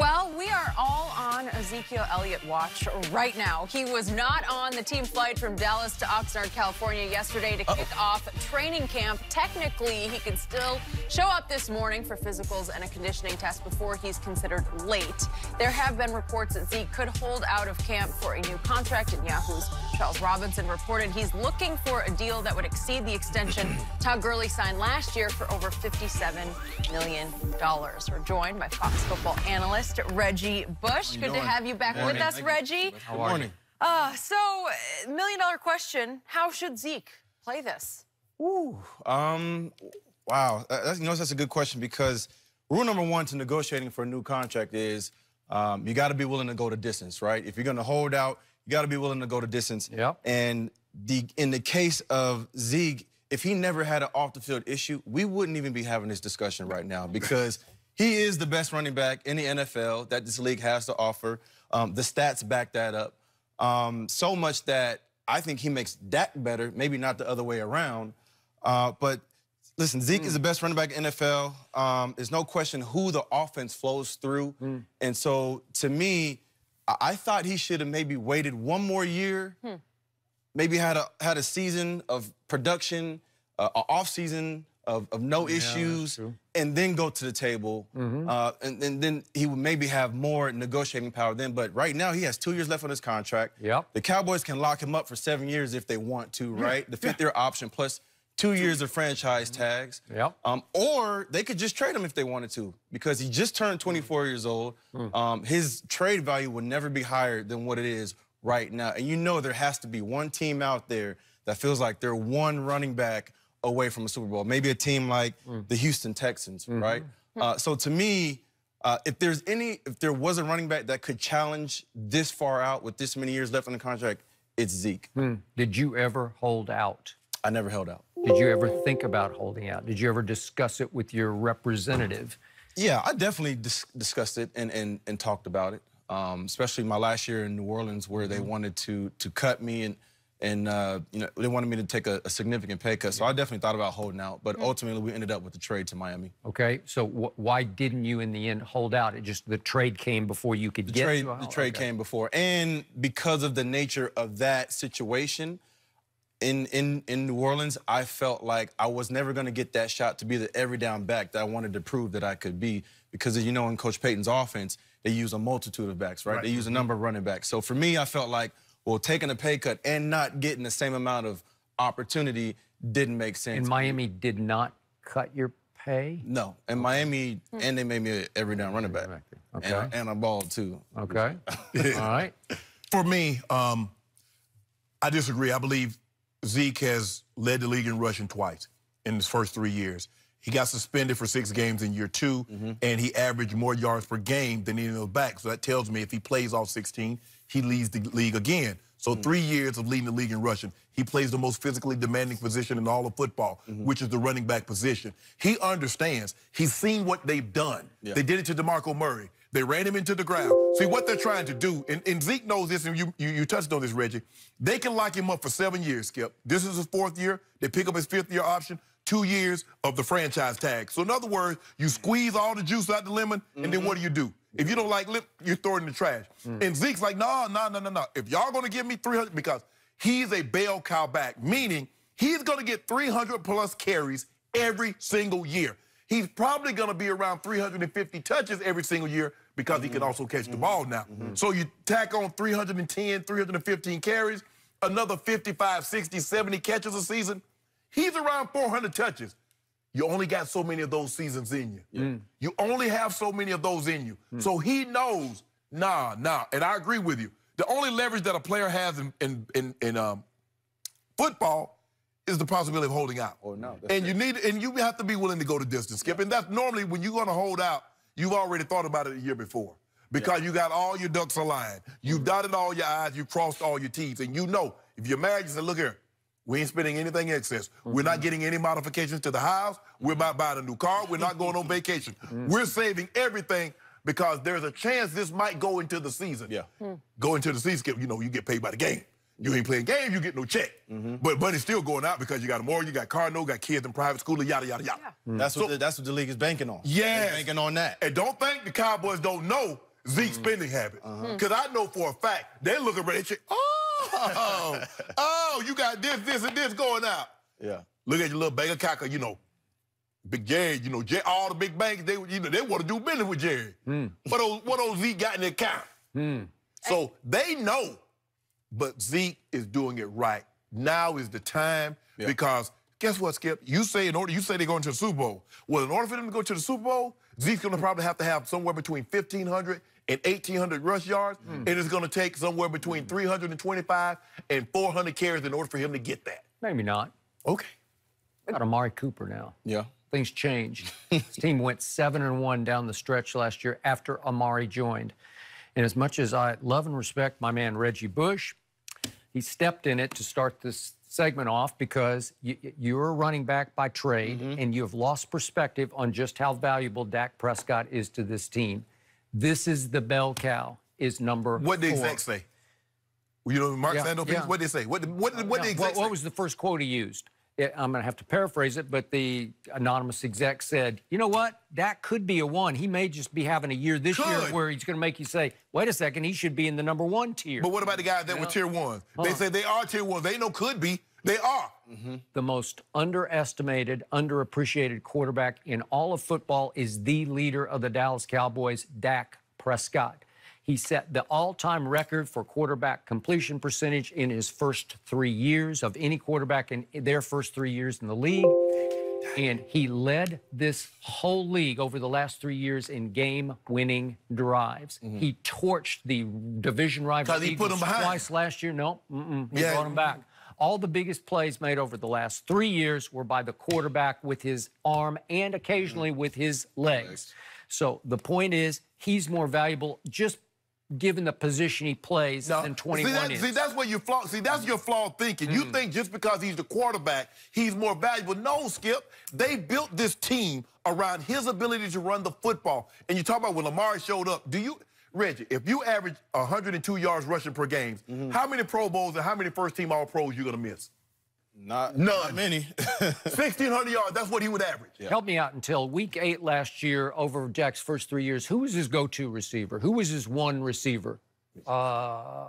Well, Ezekiel Elliott watch right now. He was not on the team flight from Dallas to Oxnard, California yesterday to kick uh -oh. off training camp. Technically, he could still show up this morning for physicals and a conditioning test before he's considered late. There have been reports that Zeke could hold out of camp for a new contract, and Yahoo's Charles Robinson reported he's looking for a deal that would exceed the extension Todd Gurley signed last year for over $57 million. We're joined by Fox football analyst Reggie Bush. Good to have you back with us, Reggie. Good morning. Uh, so, million dollar question, how should Zeke play this? Ooh, um, wow. That's, you know, that's a good question because rule number one to negotiating for a new contract is um, you got to be willing to go to distance, right? If you're going to hold out, you got to be willing to go to distance. Yep. And the in the case of Zeke, if he never had an off the field issue, we wouldn't even be having this discussion right now because he is the best running back in the NFL that this league has to offer. Um, the stats back that up. Um, so much that I think he makes Dak better, maybe not the other way around. Uh, but listen, Zeke mm. is the best running back in NFL. Um, there's no question who the offense flows through. Mm. And so to me, I thought he should have maybe waited one more year, hmm. maybe had a had a season of production, uh, an off season of, of no yeah, issues, and then go to the table. Mm-hmm. Uh, and, and, then he would maybe have more negotiating power then. But right now, he has two years left on his contract. Yep. The Cowboys can lock him up for seven years if they want to, right? The fifth year option plus two years of franchise tags. Yep. Um, or they could just trade him if they wanted to because he just turned 24 years old. Mm. Um, his trade value would never be higher than what it is right now. And you know there has to be one team out there that feels like they're one running back away from a Super Bowl. Maybe a team like mm. the Houston Texans, mm -hmm. right? Uh, so to me, uh, if there's any, if there was a running back that could challenge this far out with this many years left on the contract, it's Zeke. Mm. Did you ever hold out? I never held out. Did you ever think about holding out? Did you ever discuss it with your representative? Yeah, I definitely dis discussed it and, and, and talked about it, um, especially my last year in New Orleans where they mm-hmm. wanted to to cut me and and uh, you know they wanted me to take a, a, significant pay cut. So I definitely thought about holding out, but ultimately we ended up with the trade to Miami. Okay, so why didn't you in the end hold out? It just the trade came before you could the get trade. The trade okay. came before, and because of the nature of that situation. In, in, in New Orleans, I felt like I was never going to get that shot to be the every down back that I wanted to prove that I could be. Because, as you know, in Coach Payton's offense, they use a multitude of backs, right? right. They use a number of running backs. So for me, I felt like well, taking a pay cut and not getting the same amount of opportunity didn't make sense. And Miami did not cut your pay? No. And Miami, and they made me every down running back. Okay. And, and I balled too. Okay. All right. For me, um, I disagree. I believe Zeke has led the league in rushing twice in his first three years. He got suspended for six games in year 2 mm -hmm. and he averaged more yards per game than any of those backs. So that tells me if he plays all 16, he leads the league again. So mm three years of leading the league in rushing. He plays the most physically demanding position in all of football, mm -hmm. which is the running back position. He understands. He's seen what they've done. Yeah. They did it to DeMarco Murray. They ran him into the ground. See, what they're trying to do, and, and Zeke knows this, and you, you, you touched on this, Reggie. They can lock him up for seven years, Skip. This is his fourth year. They pick up his fifth year option two years of the franchise tag. So in other words, you squeeze all the juice out the lemon, and mm -hmm. then what do you do? If you don't like lip, you throw it in the trash. Mm. And Zeke's like, no, no, no, no, no. If y'all gonna give me 300, because he's a bell cow back, meaning he's gonna get 300 plus carries every single year. He's probably gonna be around 350 touches every single year because mm -hmm. he can mm-hmm. also catch mm -hmm. the ball now. Mm-hmm. So you tack on 310, 315 carries, another 55, 60, 70 catches a season. He's around 400 touches. You only got so many of those seasons in you. Mm. You only have so many of those in you. Mm. So he knows, nah, nah. And I agree with you. The only leverage that a player has in in in, in um, football is the possibility of holding out. Oh no. And you need and you have to be willing to go to distance, Skip. Yeah. And that's normally when you're gonna hold out, you've already thought about it a year before. Because yeah. you got all your ducks aligned. You've mm. dotted all your I's, You've crossed all your T's. And you know, if you're married, you say, look here, we ain't spending anything excess. Mm -hmm. We're not mm-hmm. getting any modifications to the house. We're not buying a new car. We're not going on vacation. Mm -hmm. We're saving everything because there's a chance this might go into the season. Yeah. Mm. Go into the season, you know, you get paid by the game. You ain't playing games, you get no check. Mm -hmm. But money's still going out because you got a mortgage, you got car note, got kids in private school, yada, yada, yada. Yeah. Mm. That's, what so, the, that's what the league is banking on. Yeah. Banking on that. And don't think the Cowboys don't know Zeke's spending habit. Because I know for a fact, they look around and say, oh, Oh, oh, you got this, this, and this going out. Yeah. Look at your little bank account, 'cause, you know, Big Jerry, you know, Jer- all the big banks, they you know, they want to do business with Jerry. Hmm. What those what those Zeke got in the account? Hmm. So they know, but Zeke is doing it right. Now is the time Yeah. because guess what, Skip? You say in order you say they're going to the Super Bowl. Well, in order for them to go to the Super Bowl, Zeke's going to probably have to have somewhere between 1,500 and 1,800 rush yards, hmm. and it's going to take somewhere between 325 and 400 carries in order for him to get that. Maybe not. Okay. Got Amari Cooper now. Yeah. Things changed. His team went seven and one down the stretch last year after Amari joined. And as much as I love and respect my man Reggie Bush, he stepped in it to start this segment off because you, you're a running back by trade mm-hmm. and you have lost perspective on just how valuable Dak Prescott is to this team. This is the bell cow. Is number What did exec say? You know, Mark Yeah, yeah. What did they say? What, what, what, what Yeah, did what, was the first quote he used? I'm going to have to paraphrase it, but the anonymous exec said, you know what? That could be a one. He may just be having a year this year where he's going to make you say, wait a second, he should be in the number one tier. But what about the guys that were tier ones? They uh-huh. say they are tier ones. They know could be. They are. Mm-hmm. the most underestimated, underappreciated quarterback in all of football is the leader of the Dallas Cowboys, Dak Prescott. He set the all time record for quarterback completion percentage in his first three years of any quarterback in their first three years in the league. And he led this whole league over the last three years in game winning drives. Mm-hmm. He torched the division rival 'Cause he put Eagles twice last year. No, mm-mm, he Yeah. brought him back. All the biggest plays made over the last three years were by the quarterback with his arm and occasionally with his legs. So the point is, he's more valuable just given the position he plays No. than 21 see, that, is. see, that's what you flaw. See, that's your flawed thinking. You Mm. think just because he's the quarterback, he's more valuable. No, Skip. They built this team around his ability to run the football. And you talk about when Lamar showed up. Do you, Reggie? If you average 102 yards rushing per game, Mm-hmm. how many Pro Bowls and how many first team All Pros you gonna miss? Not, None. not many. 1,600 yards. That's what he would average. Help me out until week eight last year, over Dak's first three years. Who was his go-to receiver? Who was his one receiver? Uh,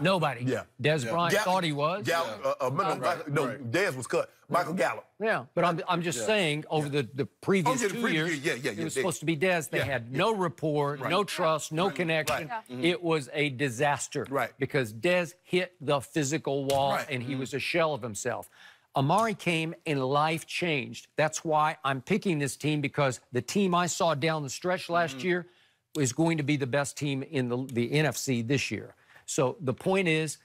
nobody. Yeah. Dez Bryant Gal- thought he was. Gal- uh, uh, no, Right, no, right. Dez was cut. Michael Gallup. Yeah, but I'm, I'm just saying over the, the previous Oh, yeah, the two previous years, year, yeah, yeah, it yeah, was yeah. supposed to be Dez. They Yeah, had no rapport, no trust, no connection. right. It was a disaster. Right. Because Dez hit the physical wall Right. Mm-hmm. and he was a shell of himself. Amari came and life changed. That's why I'm picking this team because the team I saw down the stretch last Mm-hmm. year is going to be the best team in the, the NFC this year. So the point is,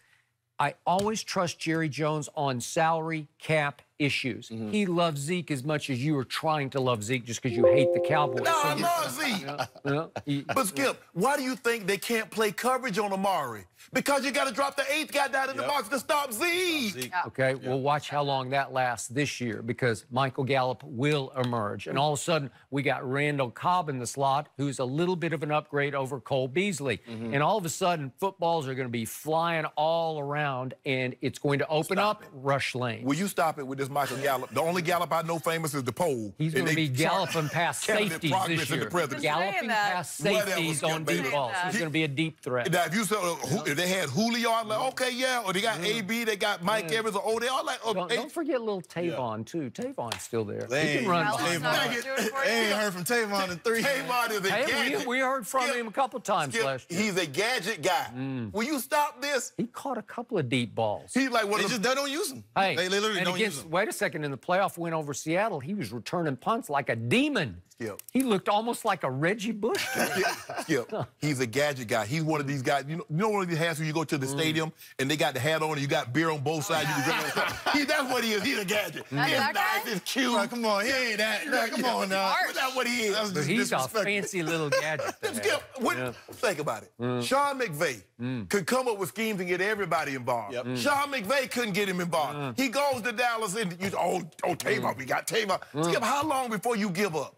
I always trust Jerry Jones on salary cap issues. Mm-hmm. He loves Zeke as much as you are trying to love Zeke just because you hate the Cowboys. No, So I you- love Zeke. you know, he- But Skip, why do you think they can't play coverage on Amari? Because you got to drop the eighth guy down in the box to stop Zeke. Zeke. Okay, we'll watch how long that lasts this year because Michael Gallup will emerge. And all of a sudden, we got Randall Cobb in the slot, who's a little bit of an upgrade over Cole Beasley. Mm-hmm. And all of a sudden, footballs are going to be flying all around, and it's going to open Stop up it. rush lanes. Will you stop it with this Michael Gallup? The only Gallup I know famous is the pole. He's And going to be galloping past candidate safeties this in the year. Galloping past Whatever, safeties on baby. deep balls. He's going to be a deep threat. Now, if you said uh, who, if they had Julio, I'm like, okay, yeah. Or they got Mm. AB, they got Mike Evans, or oh, they all like, oh, Don't, hey, don't forget little Tavon, too. Tavon's still there. They he can run. Well, behind. it's not Dang gonna it. do it for They ain't heard from Tavon in three. Kmart is a Hey, gadget. we, we heard from Skip, him a couple times Skip, last year. He's a gadget guy. Mm. Will you stop this? He caught a couple of deep balls. He's like one They of just they don't use them. Hey, they literally don't against, use them. Wait a second, in the playoff win over Seattle, he was returning punts like a demon. Skip. He looked almost like a Reggie Bush. to me. Skip, he's a gadget guy. He's one of these guys. You know, you know one of these hats when you go to the Mm. stadium and they got the hat on and you got beer on both sides. You can drink on stuff. He, that's what he is. He's a gadget. That's He's guy? nice. He's cute. Like, come on, he ain't that. Nah, come on now. But That's what he is. That's But just he's a disrespectful. fancy little gadget. to Skip, have. what, Yeah. think about it. Mm. Sean McVay could come up with schemes and get everybody involved. Yep. Mm. Sean McVay couldn't get him involved. He goes to Dallas and you oh, oh Tavon, Mm. we got Tavon. Skip, how long before you give up?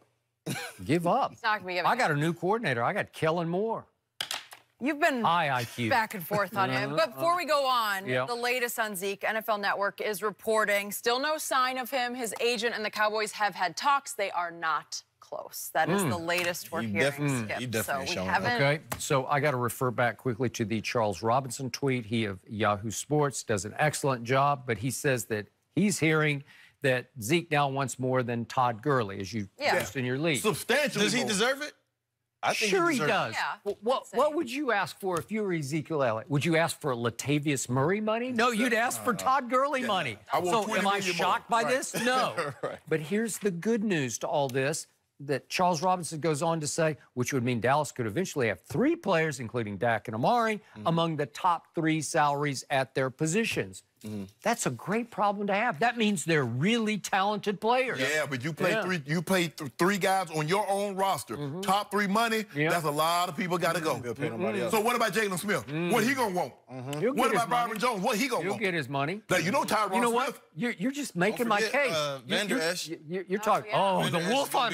Give up. It's not gonna be I got a new coordinator. I got Kellen Moore. You've been High IQ. back and forth on him. But before we go on, Yeah. the latest on Zeke, NFL Network is reporting still no sign of him. His agent and the Cowboys have had talks. They are not close. That is hmm. the latest we're He hearing, definitely- Skip. he definitely so we showing haven't. Okay, so I got to refer back quickly to the Charles Robinson tweet. He of Yahoo Sports does an excellent job, but he says that he's hearing that Zeke now wants more than Todd Gurley, as you Yeah. used in your league. Substantially. Does he more. deserve it? I think Sure, he deserves it. does. Yeah, Wh- What, I'd what would you ask for if you were Ezekiel Elliott? Would you ask for Latavius Murray money? No, you'd ask for Todd Gurley money. I so am I million more. shocked by Right. this? No. But here's the good news to all this that Charles Robinson goes on to say, which would mean Dallas could eventually have three players, including Dak and Amari, Mm-hmm. among the top three salaries at their positions. Mm-hmm. That's a great problem to have. That means they're really talented players. Yeah, but you play Yeah. three. You play th- three guys on your own roster. Top three money. Yeah. That's a lot of people got to go. He'll pay nobody else. So what about Jaylon Smith? What he gonna want? He'll What about Byron. Jones? What he gonna You'll want? get his money. now you know Tyron You know Smith. what? You're, you're just making my case. uh, You- Vander you're, You're, you're Oh, talking. yeah. Oh, Vander the Esch Wolf is gonna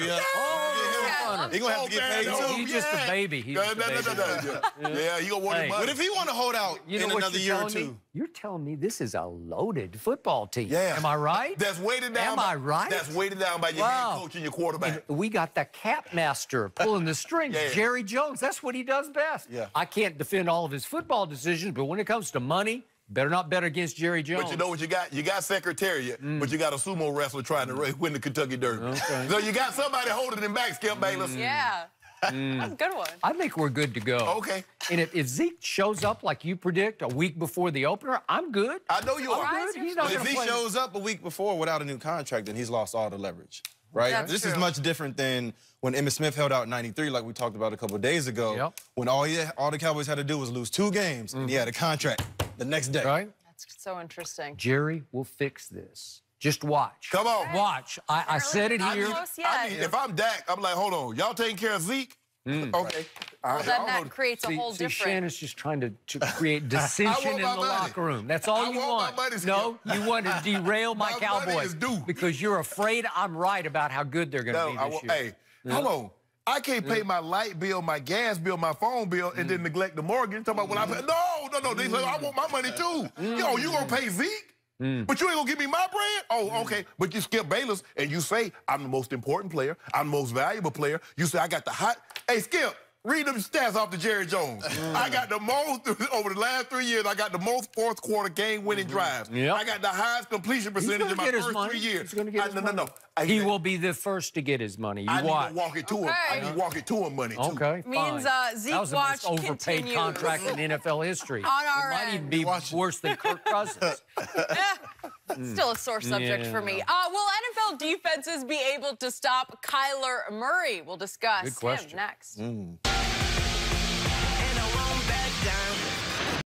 Hunter. be up. Oh, Yeah, Wolf Hunter. He gonna have to get paid too. He's just a baby. He's Yeah, just a no, no, baby. no, no, yeah. yeah, he gonna want Hey. money. But if he want to hold out You know in what another you're year or telling two, me? You're telling me this is a loaded football team. Yeah. Am I right? That's weighted down. Am by, I right? That's weighted down by your Wow. head coach and your quarterback. And we got the cap master pulling the strings, Yeah. Jerry Jones. That's what he does best. Yeah. I can't defend all of his football decisions, but when it comes to money, better not bet against Jerry Jones. But you know what you got? You got Secretariat, mm. but you got a sumo wrestler trying to ra- win the Kentucky Derby. So you got somebody holding him back, Skip Bayless. Mm. Yeah. Mm. That's a good one. I think we're good to go. Okay. And if, if Zeke shows up like you predict a week before the opener, I'm good. I know you I'm are. good. He's not But if he play- shows up a week before without a new contract, then he's lost all the leverage, right? That's this is much different than when Emmitt Smith held out '93, like we talked about a couple of days ago. Yep. When all he, all the Cowboys had to do was lose two games, and he mm-hmm. had a contract the next day. Right? That's so interesting. Jerry will fix this. Just watch. Come on. Watch. I, I said it here. close yet. I mean, if I'm Dak, I'm like, hold on, y'all taking care of Zeke? Mm. Okay. All right, then I don't that know. creates a See, whole see, different. Shannon's just trying to, to create dissension in the money. locker room. That's all I you want want. money, no, you want to derail my, My money Cowboys is due. because you're afraid I'm right about how good they're going to No, be this want, year. hey, hold on. I can't pay my light bill, my gas bill, my phone bill, and Mm. then neglect the mortgage. Talking about when I pay. No, no, no. They say I want my money too. Mm. Yo, you gonna pay Zeke? But you ain't gonna give me my bread? Oh, Mm. okay. But you skip Bayless and you say I'm the most important player, I'm the most valuable player. You say I got the hot. Hey, Skip. Read them stats off to Jerry Jones. Mm. I got the most over the last three years. I got the most fourth quarter game winning drives. Mm-hmm. Yep. I got the highest completion percentage in my first money. three years. He's going to get I- his no, money. no, no. I- he will be the first to get his money. You I watch. need to walk it to him. I need to walk it to him money too. Okay, Means, fine. uh, Zeke that was the most overpaid continues. contract in NFL history. On our it might end. even be worse than Kirk Cousins. Still a sore subject for me. Uh, will NFL defenses be able to stop Kyler Murray? We'll discuss him next.